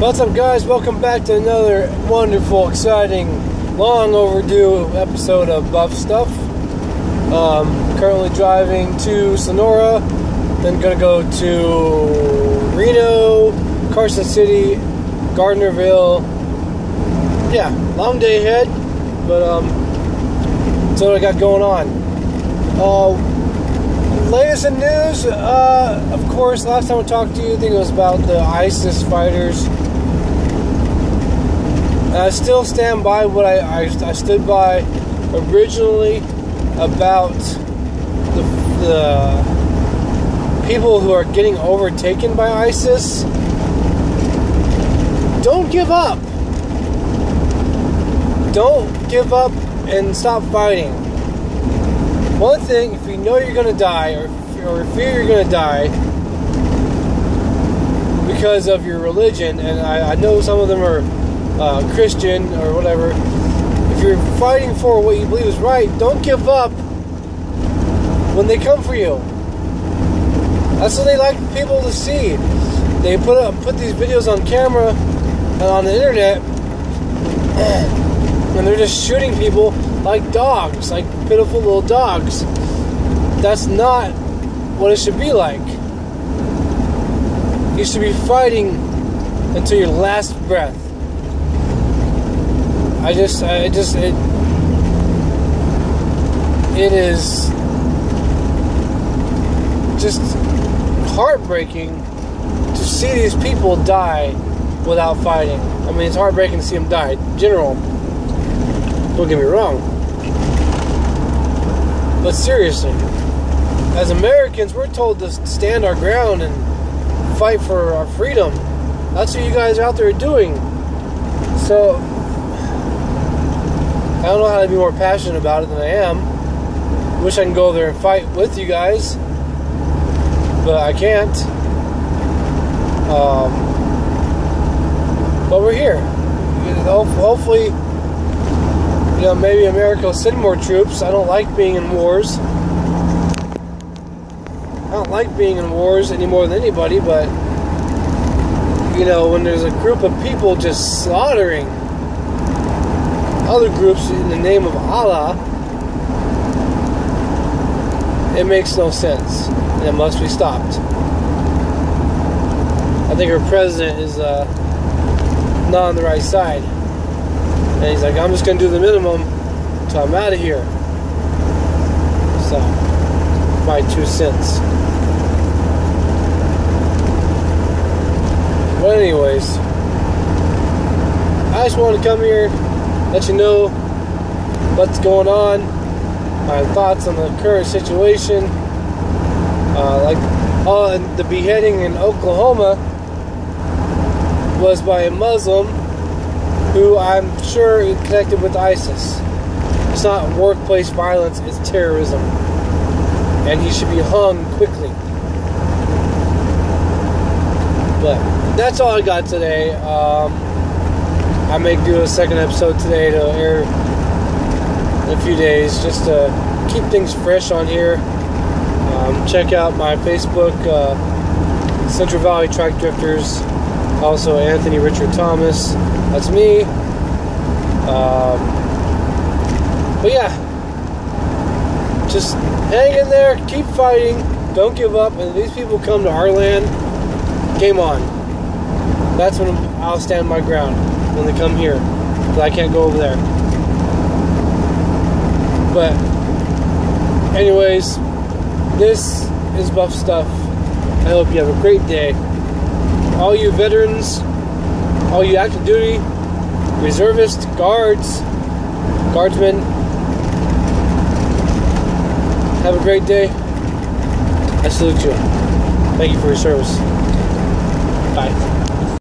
What's up, guys? Welcome back to another wonderful, exciting, long overdue episode of Buff Stuff. Um, currently driving to Sonora, then gonna go to Reno, Carson City, Gardnerville. Yeah, long day ahead, but um, that's what I got going on. Uh, latest in news, uh, of course, last time I talked to you, I think it was about the ISIS fighters. And I still stand by what I, I, I stood by originally about the, the people who are getting overtaken by ISIS. Don't give up. Don't give up and stop fighting one thing, if you know you're going to die, or, or fear you're going to die because of your religion, and I, I know some of them are uh, Christian or whatever, if you're fighting for what you believe is right, don't give up when they come for you. That's what they like people to see. They put up, put these videos on camera and on the internet, and they're just shooting people like dogs, like pitiful little dogs. That's not what it should be like. You should be fighting until your last breath. I just, I just, it, it is just heartbreaking to see these people die without fighting. I mean, it's heartbreaking to see them die. General, don't get me wrong. But seriously, as Americans, we're told to stand our ground and fight for our freedom. That's what you guys out there are doing. So, I don't know how to be more passionate about it than I am. Wish I can go there and fight with you guys, but I can't. Um, but we're here. Hopefully, you know, maybe America will send more troops. I don't like being in wars. I don't like being in wars any more than anybody, but you know, when there's a group of people just slaughtering other groups in the name of Allah, it makes no sense, and it must be stopped. I think our president is uh, not on the right side. And he's like, I'm just going to do the minimum until I'm out of here. So, my two cents. But, anyways, I just wanted to come here, let you know what's going on, my thoughts on the current situation. Uh, like, oh, the beheading in Oklahoma was by a Muslim who I'm sure is connected with ISIS. It's not workplace violence, it's terrorism. And he should be hung quickly. But that's all I got today. Um, I may do a second episode today to air in a few days just to keep things fresh on here. Um, check out my Facebook, uh, Central Valley Track Drifters. Also, Anthony Richard Thomas. That's me. Um, but yeah, just hang in there, keep fighting, don't give up. And these people come to our land, game on. That's when I'll stand my ground when they come here. Because I can't go over there. But, anyways, this is Buff Stuff. I hope you have a great day. All you veterans, all you active duty, reservists, guards, guardsmen, have a great day. I salute you. Thank you for your service. Bye.